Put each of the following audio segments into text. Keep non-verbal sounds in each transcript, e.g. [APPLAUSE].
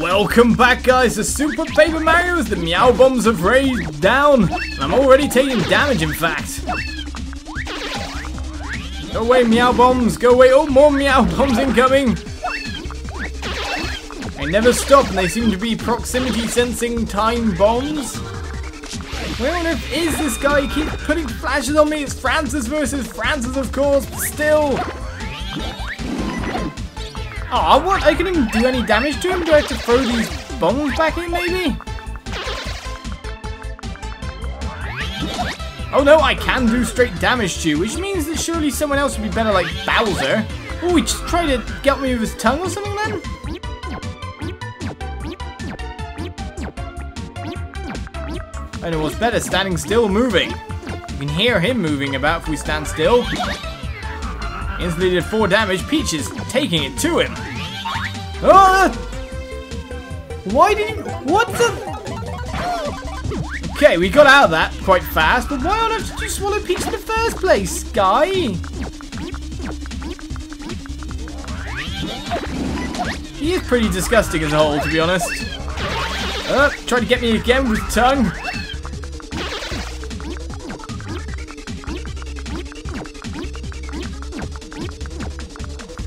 Welcome back guys to Super Paper Mario as the Meow Bombs have raised down. I'm already taking damage in fact. Go away Meow Bombs, go away. Oh, more Meow Bombs incoming. They never stop and they seem to be proximity sensing time bombs. Where on earth is this guy? He keeps putting flashes on me. It's Francis versus Francis of course, still. Oh, what? I can even do any damage to him? Do I have to throw these bombs back in, maybe? Oh no, I can do straight damage to you, which means that surely someone else would be better like Bowser. Oh, he just tried to get me with his tongue or something then? I know what's better, standing still moving. You can hear him moving about if we stand still. Instantly did 4 damage. Peach is taking it to him. Ah! Why did you... What the... Okay, we got out of that quite fast, but why on earth did you swallow Peach in the first place, Guy? He is pretty disgusting as a whole, to be honest. Uh, try to get me again with tongue.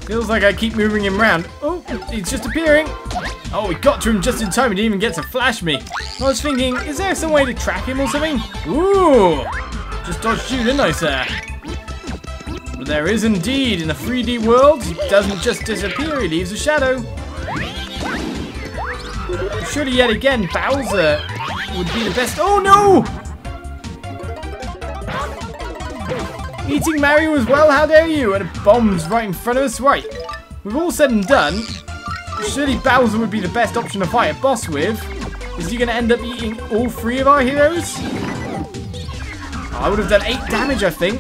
Feels like I keep moving him around. Oh, he's just appearing. Oh, we got to him just in time. He didn't even get to flash me. I was thinking, is there some way to track him or something? Ooh, just dodged you, didn't I, sir? But there is indeed. In a 3D world, he doesn't just disappear, he leaves a shadow. Surely yet again, Bowser would be the best. Oh, no! Eating Mario as well, how dare you? And a bomb's right in front of us. Right, we've all said and done. Surely Bowser would be the best option to fight a boss with. Is he going to end up eating all three of our heroes? I would have done 8 damage, I think.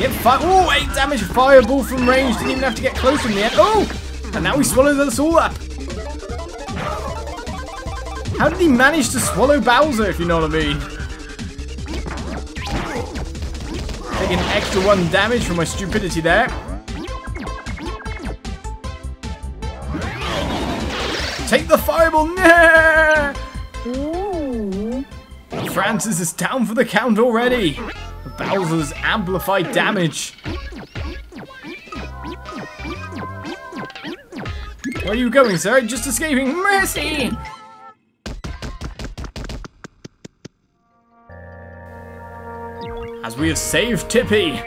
Get fire. Oh, 8 damage fireball from range. Didn't even have to get close in the end. Oh! And now he swallows us all up. How did he manage to swallow Bowser, if you know what I mean? Taking extra one damage from my stupidity there. Take the fireball! Nah! Francis is down for the count already. Bowser's amplified damage. Where are you going, sir? Just escaping. Mercy! As we have saved Tippi.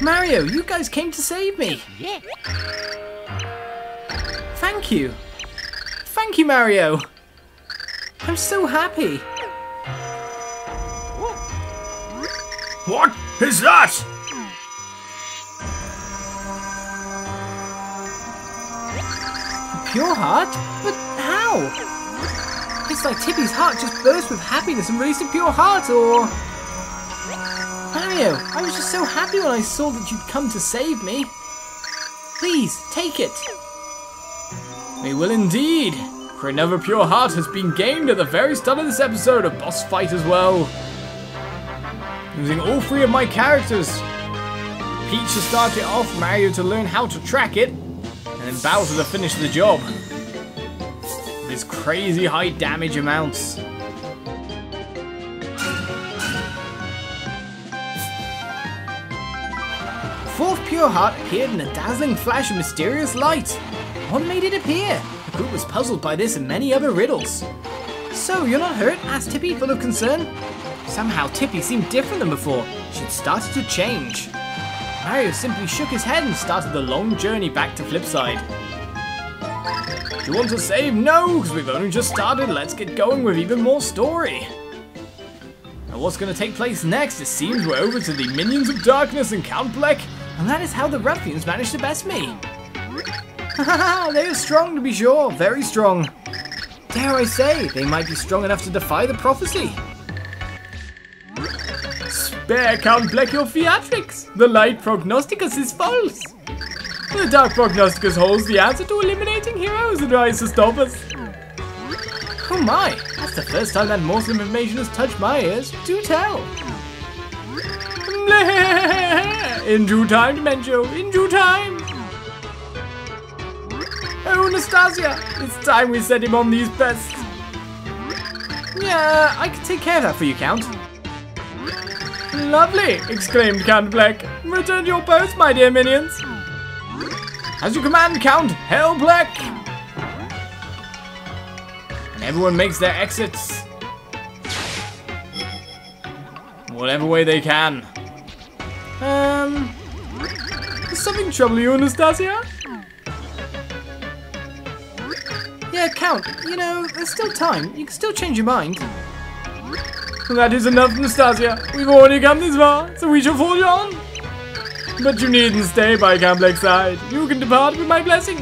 Mario, you guys came to save me. Yeah. Thank you. Thank you, Mario. I'm so happy. What is that? Pure heart? But how? It's like Tippi's heart just burst with happiness and released a pure heart, or... Mario, I was just so happy when I saw that you'd come to save me. Please, take it. We will indeed. For another pure heart has been gained at the very start of this episode, a boss fight as well. Using all three of my characters. Peach to start it off, Mario to learn how to track it, and then Bowser to finish the job. This crazy high damage amounts. Pure Heart appeared in a dazzling flash of mysterious light. What made it appear? The group was puzzled by this and many other riddles. So, you're not hurt? asked Tippi, full of concern. Somehow Tippi seemed different than before. She'd started to change. Mario simply shook his head and started the long journey back to Flipside. Do you want to save? No, because we've only just started. Let's get going with even more story. Now what's going to take place next? It seems we're over to the Minions of Darkness and Count Bleck, and that is how the ruffians managed to best me. [LAUGHS] they are strong to be sure, very strong. Dare I say, they might be strong enough to defy the prophecy. Spare Count Bleck your theatrics. The light prognosticus is false. The dark prognosticus holds the answer to eliminating heroes and tries to stop us. Oh my, that's the first time that of information has touched my ears. Do tell. [LAUGHS] In due time, Dimentio. In due time. Oh, Nastasia. It's time we set him on these pests. Yeah, I can take care of that for you, Count. Lovely, exclaimed Count Bleck. Return your post, my dear minions. As you command, Count, Hail Bleck! And everyone makes their exits. Whatever way they can. Um... Something trouble you, Anastasia? Yeah, Count, you know, there's still time. You can still change your mind. That is enough, Nastasia. We've already come this far, so we shall forge on. But you needn't stay by Count side. You can depart with my blessing.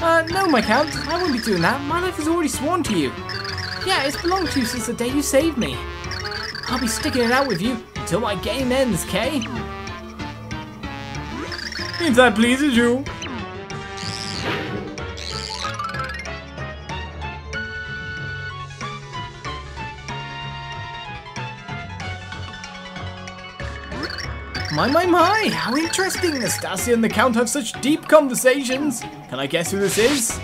Uh, no, my Count. I won't be doing that. My life is already sworn to you. Yeah, it's belonged to you since the day you saved me. I'll be sticking it out with you until my game ends, Kay? If that pleases you. My, my, my! How interesting! Nastasia and the Count have such deep conversations! Can I guess who this is?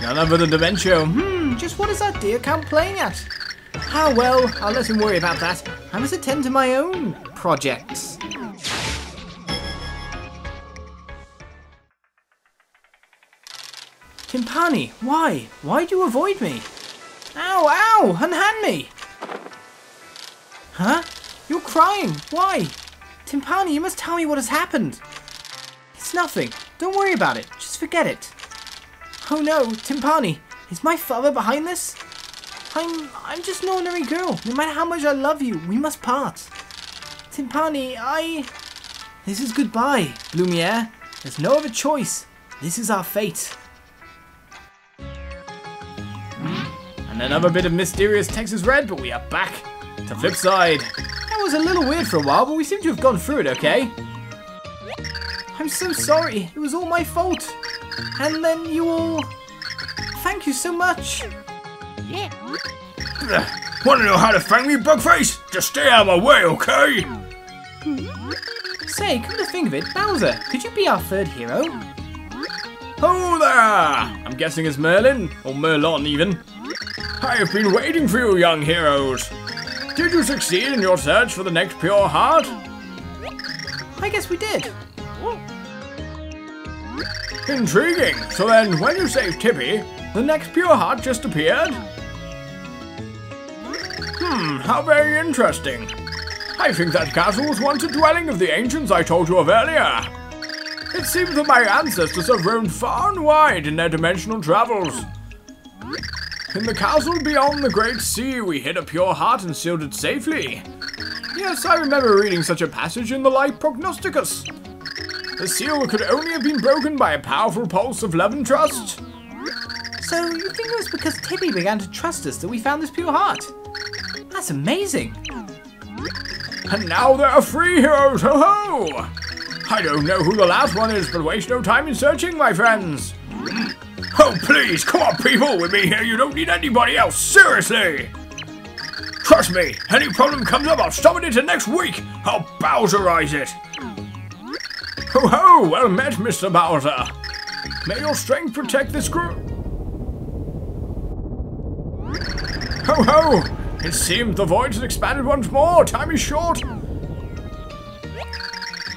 None other than Dimentio. Hmm, just what is that dear Count playing at? Ah, well, I'll let him worry about that. I must attend to my own projects. Timpani, why? Why do you avoid me? Ow, ow! Unhand me! Huh? You're crying. Why? Timpani, you must tell me what has happened. It's nothing. Don't worry about it. Just forget it. Oh no, Timpani, is my father behind this? I'm I'm just an ordinary girl. No matter how much I love you, we must part. Timpani, I... This is goodbye, Blumiere. There's no other choice. This is our fate. And another bit of mysterious Texas red, but we are back to flip side. That was a little weird for a while, but we seem to have gone through it okay. I'm so sorry. It was all my fault. And then you all... Thank you so much. Yeah. Wanna know how to thank me, Bugface? Just stay out of my way, okay? Say, come to think of it, Bowser, could you be our third hero? Oh there! I'm guessing it's Merlin, or Merlon even. I have been waiting for you, young heroes. Did you succeed in your search for the next pure heart? I guess we did. Intriguing. So then, when you saved Tippi, the next pure heart just appeared? Hmm, how very interesting. I think that castle was once a dwelling of the ancients I told you of earlier. It seems that my ancestors have roamed far and wide in their dimensional travels. In the castle beyond the Great Sea, we hid a pure heart and sealed it safely. Yes, I remember reading such a passage in the Light Prognosticus. The seal could only have been broken by a powerful pulse of love and trust. So you think it was because Tippi began to trust us that we found this pure heart? That's amazing. And now there are three heroes, ho ho! I don't know who the last one is, but waste no time in searching, my friends. Oh, please, come on, people, with me here, you don't need anybody else, seriously! Trust me, any problem comes up, I'll stop it into next week! I'll Bowserize it! Ho ho, well met, Mr. Bowser! May your strength protect this group! Ho ho! It seems the void has expanded once more, time is short!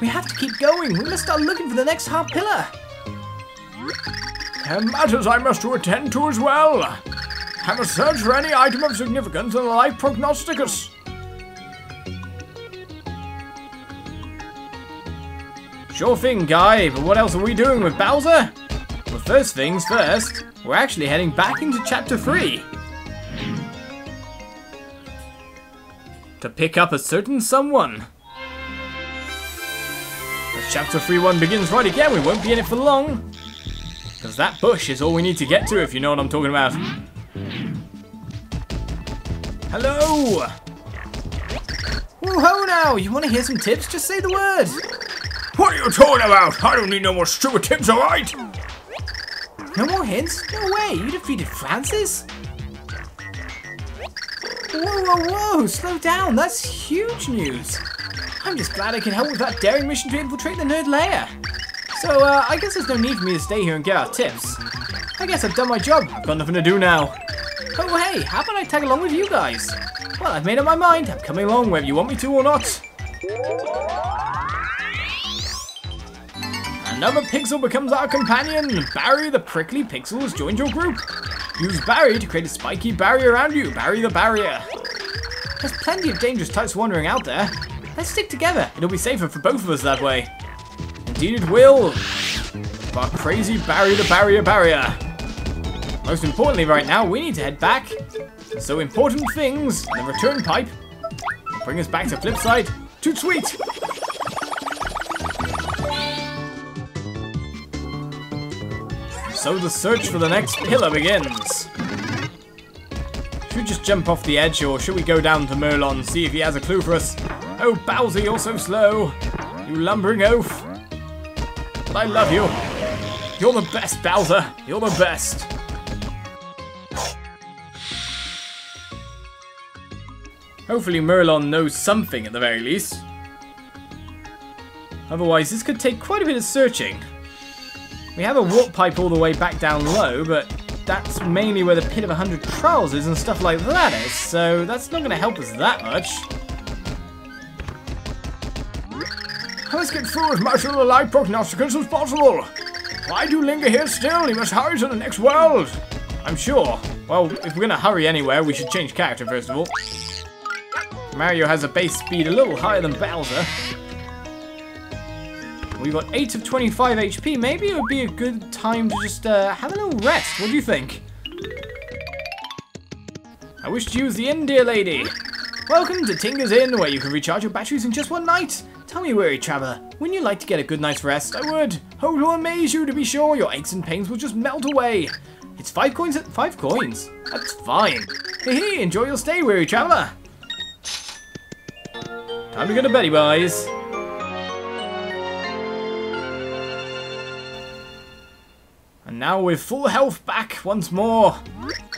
We have to keep going. We must start looking for the next heart pillar. There are matters I must to attend to as well. I must search for any item of significance in the Light Prognosticus. Sure thing, Guy, but what else are we doing with Bowser? Well, first things first, we're actually heading back into Chapter 3. To pick up a certain someone. As Chapter 3-1 begins right again, we won't be in it for long. Because that bush is all we need to get to, if you know what I'm talking about. Hello! Whoa now! You want to hear some tips? Just say the word! What are you talking about? I don't need no more stupid tips, alright? No more hints? No way! You defeated Francis? Whoa, whoa, whoa! Slow down! That's huge news! I'm just glad I can help with that daring mission to infiltrate the nerd lair. So, uh, I guess there's no need for me to stay here and get our tips. I guess I've done my job. I've got nothing to do now. Oh, hey, how about I tag along with you guys? Well, I've made up my mind. I'm coming along whether you want me to or not. Another Pixl becomes our companion. Barry the prickly Pixl has joined your group. Use Barry to create a spiky barrier around you. Barry the barrier. There's plenty of dangerous types wandering out there. Let's stick together. It'll be safer for both of us that way. Indeed it will. Our crazy Barry the barrier barrier. Most importantly right now, we need to head back. So important things, the return pipe, bring us back to Flipside. Toot sweet! So the search for the next pillar begins. Should we just jump off the edge or should we go down to Merlon and see if he has a clue for us? Oh, Bowser, you're so slow. You lumbering oaf. But I love you. You're the best, Bowser. You're the best. Hopefully Merlon knows something at the very least. Otherwise, this could take quite a bit of searching. We have a warp pipe all the way back down low, but that's mainly where the Pit of a Hundred Trials is and stuff like that is, so that's not going to help us that much. Let's get through as much of the light prognosticus as possible. Why do you linger here still? You must hurry to the next world. I'm sure. Well, if we're going to hurry anywhere, we should change character first of all. Mario has a base speed a little higher than Bowser. We got 8 of 25 HP. Maybe it would be a good time to just uh, have a little rest. What do you think? I wish to use the inn, dear lady. Welcome to Tinker's Inn, where you can recharge your batteries in just one night. Tell me, weary traveler, wouldn't you like to get a good night's rest? I would. Hope will amaze you to be sure your aches and pains will just melt away. It's five coins at five coins. That's fine. Hey, hey, enjoy your stay, weary traveler. Time to go to beddy, boys. And now with full health back once more.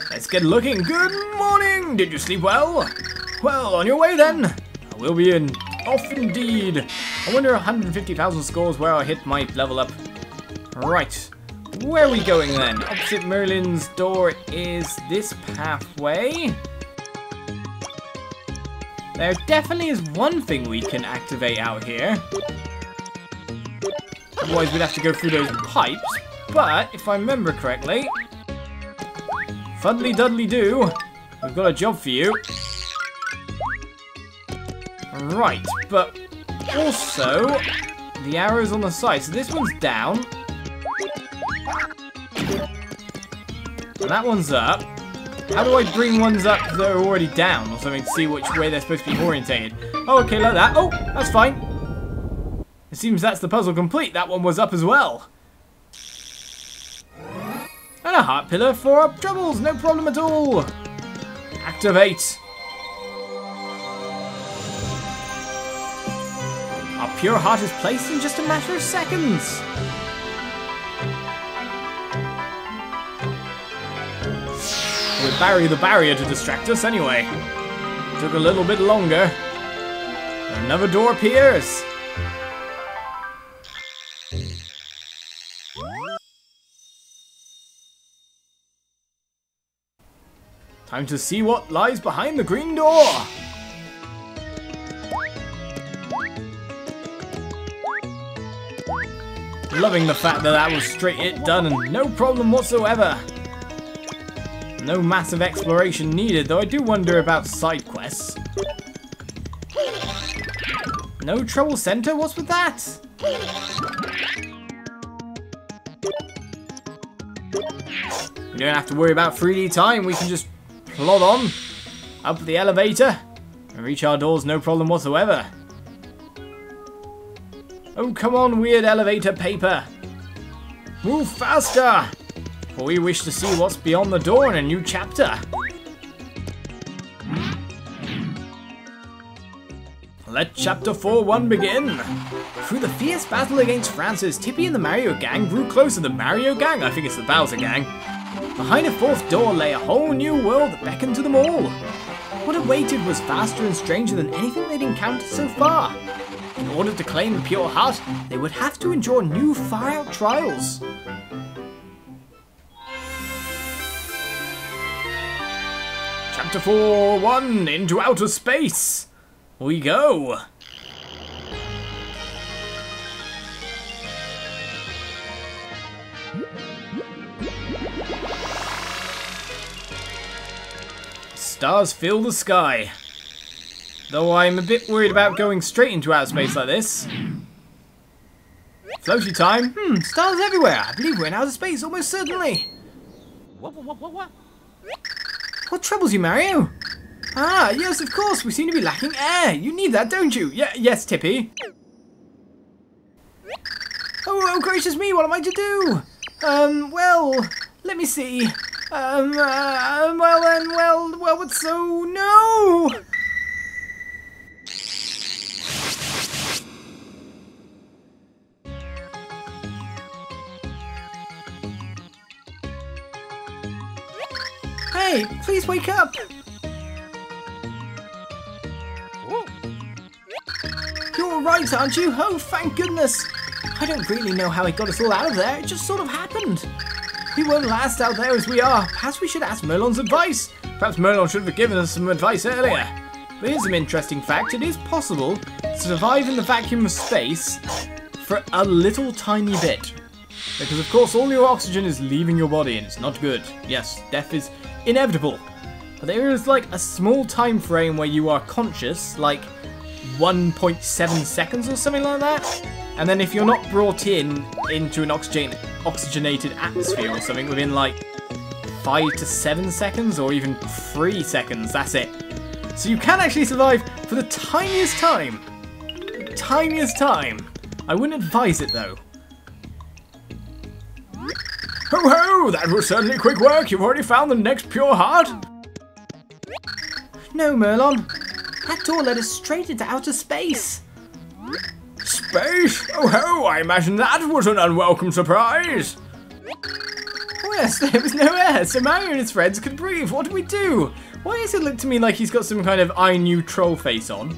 Let's get looking. Good morning! Did you sleep well? Well, on your way then. I will be in. Off indeed. I wonder 150,000 scores where I hit my level up. Right. Where are we going then? Opposite Merlin's door is this pathway. There definitely is one thing we can activate out here. Otherwise we'd have to go through those pipes. But, if I remember correctly... Fuddly Dudley Do, we've got a job for you. Right, but also the arrows on the side. So this one's down. And that one's up. How do I bring ones up that are already down or something to see which way they're supposed to be orientated? Oh, okay, like that. Oh, that's fine. It seems that's the puzzle complete. That one was up as well. And a heart pillar for our troubles, no problem at all. Activate. Our pure heart is placed in just a matter of seconds. With Barry the barrier to distract us anyway. Took a little bit longer. Another door appears. Time to see what lies behind the green door. Loving the fact that that was straight it done and no problem whatsoever. No massive exploration needed, though I do wonder about side quests. No trouble center? What's with that? We don't have to worry about 3D time, we can just plod on, up the elevator, and reach our doors no problem whatsoever. Oh, come on, weird elevator paper. Move faster, for we wish to see what's beyond the door in a new chapter. Let Chapter 4-1 begin! Through the fierce battle against Francis, Tippi and the Mario Gang grew closer. The Mario Gang? I think it's the Bowser Gang. Behind a fourth door lay a whole new world that beckoned to them all. What awaited was faster and stranger than anything they'd encountered so far. In order to claim the pure heart, they would have to endure new far-out trials. Chapter 4 1 Into Outer Space! We go! Stars fill the sky. Though I'm a bit worried about going straight into outer space like this. Floaty time. Hmm, stars everywhere. I believe we're in outer space, almost certainly. What, what, what, what? What troubles you, Mario? Ah, yes, of course. We seem to be lacking air. You need that, don't you? Yeah, yes, Tippi. Oh, oh, gracious me, what am I to do? Um, well, let me see. Um, uh, well then, well, well, but so, no! Hey, please wake up! You're right, aren't you? Oh, thank goodness! I don't really know how he got us all out of there, it just sort of happened. We won't last out there as we are. Perhaps we should ask Merlon's advice. Perhaps Merlon should have given us some advice earlier. But here's an interesting fact. It is possible to survive in the vacuum of space for a little tiny bit. Because of course all your oxygen is leaving your body and it's not good. Yes, death is inevitable. But there is like a small time frame where you are conscious, like 1.7 seconds or something like that. And then if you're not brought in into an oxygen oxygenated atmosphere or something within like five to seven seconds or even three seconds, that's it. So you can actually survive for the tiniest time. tiniest time. I wouldn't advise it though. Ho ho! That was certainly quick work. You've already found the next pure heart? No, Merlon. That door led us straight into outer space. Space? Oh ho! I imagine that was an unwelcome surprise. Oh yes, [LAUGHS] there was no air, so Mario and his friends could breathe. What do we do? Why does it look to me like he's got some kind of I knew troll face on?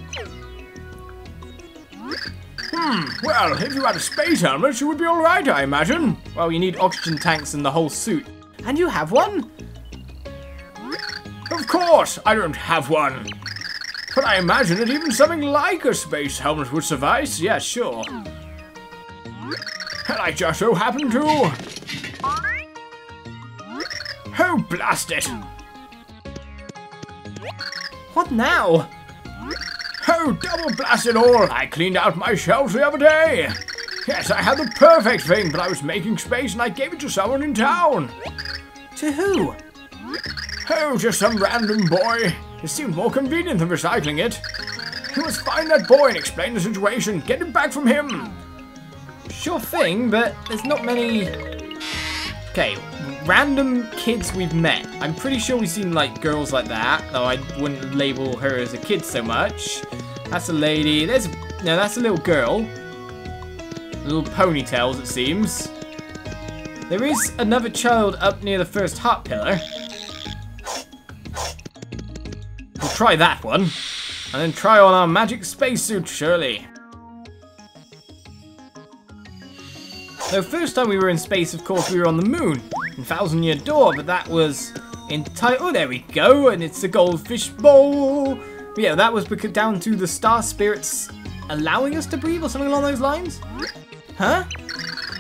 Hmm, well, if you had a space helmet, you would be alright, I imagine. Well, you need oxygen tanks and the whole suit. And you have one? Of course, I don't have one. But I imagine that even something like a space helmet would suffice. Yeah, sure. And I just so happen to... Oh, blast it! What now? Oh, double blast it all! I cleaned out my shelves the other day! Yes, I had the perfect thing, but I was making space and I gave it to someone in town. To who? Oh, just some random boy. It seemed more convenient than recycling it. You must find that boy and explain the situation. Get it back from him. Sure thing, but there's not many... Okay, random kids we've met. I'm pretty sure we've seen, like, girls like that, though I wouldn't label her as a kid so much. That's a lady. There's... No, that's a little girl. Little ponytails, it seems. There is another child up near the first heart pillar. Try that one. And then try on our magic spacesuit, surely. So first time we were in space, of course, we were on the moon in Thousand Year Door, but that was in Oh, there we go, and it's a goldfish bowl. But yeah, that was down to the star spirits allowing us to breathe or something along those lines. Huh?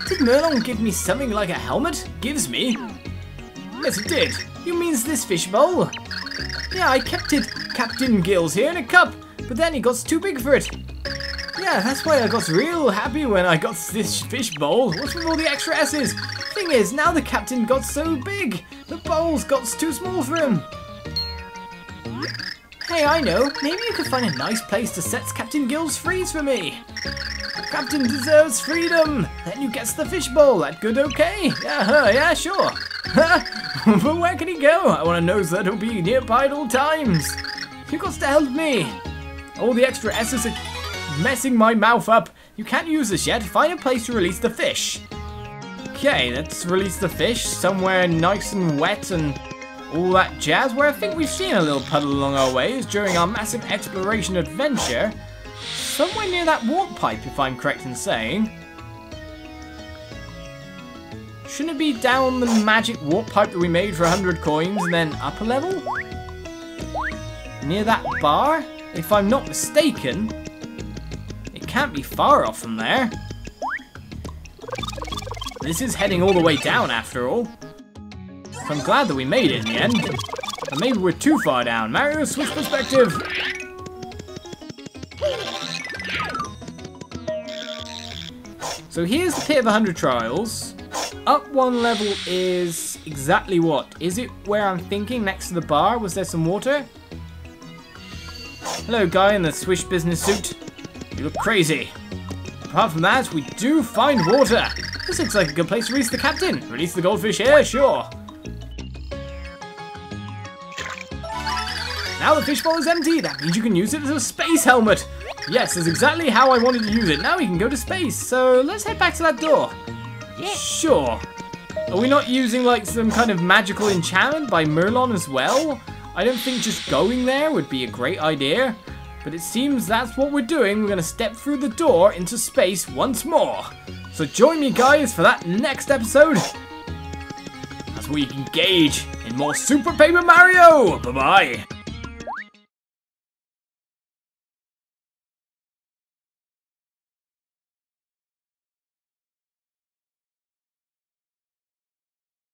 Did Merlon give me something like a helmet? Gives me? Yes, it did. You means this fish bowl? Yeah, I kept it, Captain Gills here, in a cup, but then he got too big for it. Yeah, that's why I got real happy when I got this fish bowl. What's with all the extra S's? Thing is, now the captain got so big, the bowls got too small for him. Hey, I know. Maybe you could find a nice place to set Captain Gills free for me. Captain deserves freedom. Then you gets the fish bowl. That good, okay? Yeah, huh, yeah, sure. [LAUGHS] [LAUGHS] but where can he go? I want to know that he'll be nearby at all times. You got to help me. All the extra S's are messing my mouth up. You can't use this yet. Find a place to release the fish. Okay, let's release the fish somewhere nice and wet and all that jazz, where I think we've seen a little puddle along our ways during our massive exploration adventure. somewhere near that warp pipe, if I'm correct in saying. Shouldn't it be down the magic warp pipe that we made for 100 coins and then up a level? Near that bar? If I'm not mistaken, it can't be far off from there. This is heading all the way down after all. I'm glad that we made it in the end. But maybe we're too far down. Mario, switch perspective. So here's the pit of 100 trials. Up one level is exactly what? Is it where I'm thinking, next to the bar? Was there some water? Hello, guy in the swish business suit. You look crazy. Apart from that, we do find water. This looks like a good place to release the captain. Release the goldfish here? Sure. Now the fishbowl is empty. That means you can use it as a space helmet. Yes, that's exactly how I wanted to use it. Now we can go to space. So let's head back to that door. Yeah. Sure. Are we not using like some kind of magical enchantment by Merlon as well? I don't think just going there would be a great idea. But it seems that's what we're doing. We're going to step through the door into space once more. So join me guys for that next episode as we engage in more Super Paper Mario. Bye-bye.